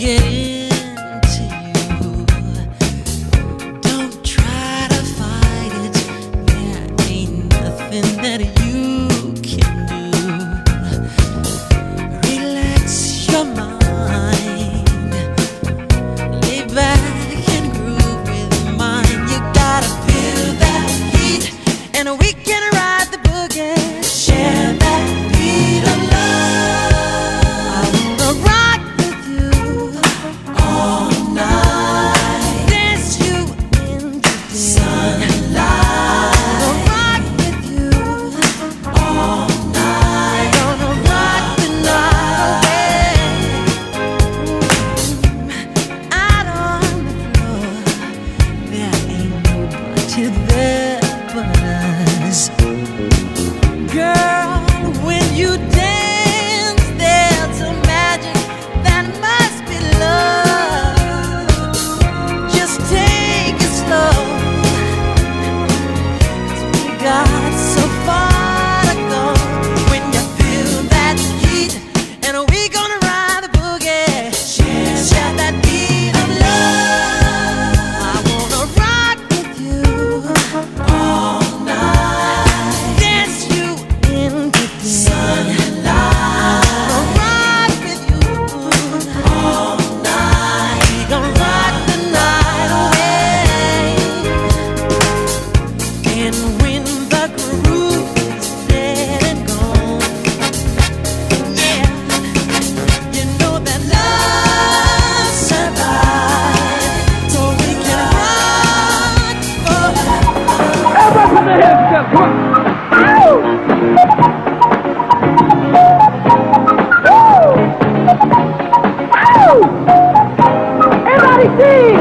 again. Everybody sing.